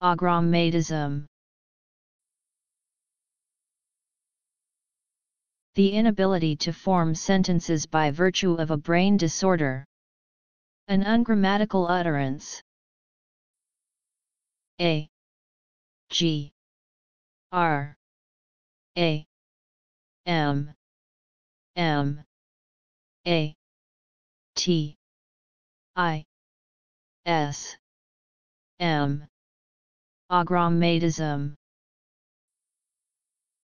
Agrammatism The inability to form sentences by virtue of a brain disorder. An ungrammatical utterance. A. G. R. A. M. M. A. T. I. S. M Agrammatism